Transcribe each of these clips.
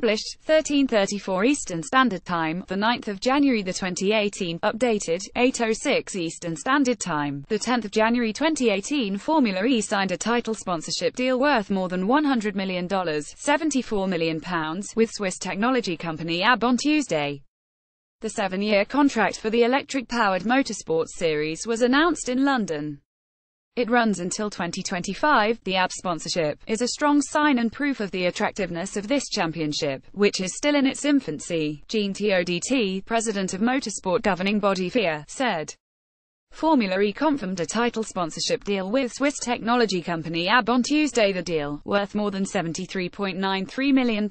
published, 1334 Eastern Standard Time, the 9th of January the 2018, updated, 806 Eastern Standard Time, the 10th of January 2018 Formula E signed a title sponsorship deal worth more than $100 million, £74 million, with Swiss technology company ABB on Tuesday. The seven-year contract for the electric-powered motorsports series was announced in London. It runs until 2025. The ABB sponsorship is a strong sign and proof of the attractiveness of this championship, which is still in its infancy, Jean Todt, president of motorsport governing body FIA, said. Formula E confirmed a title sponsorship deal with Swiss technology company ABB on Tuesday. The deal, worth more than £73.93 million,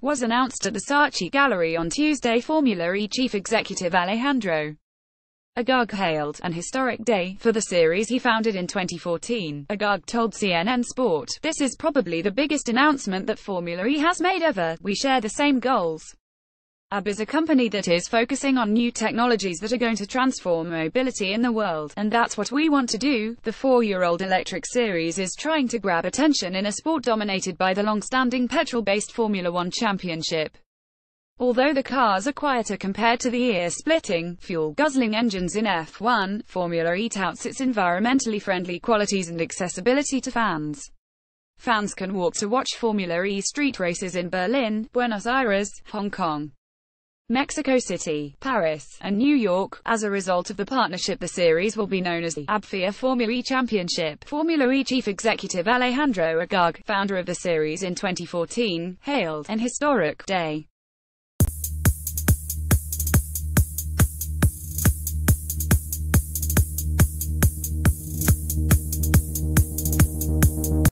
was announced at the Saatchi Gallery on Tuesday. Formula E chief executive Alejandro Agag hailed an historic day for the series he founded in 2014. Agag told CNN Sport, This is probably the biggest announcement that Formula E has made ever. We share the same goals. ABB is a company that is focusing on new technologies that are going to transform mobility in the world, and that's what we want to do. The four-year-old electric series is trying to grab attention in a sport dominated by the long-standing petrol-based Formula One championship. Although the cars are quieter compared to the ear-splitting, fuel-guzzling engines in F1, Formula E touts its environmentally friendly qualities and accessibility to fans. Fans can walk to watch Formula E street races in Berlin, Buenos Aires, Hong Kong, Mexico City, Paris, and New York. As a result of the partnership the series will be known as the ABB FIA Formula E Championship. Formula E chief executive Alejandro Agag, founder of the series in 2014, hailed an historic day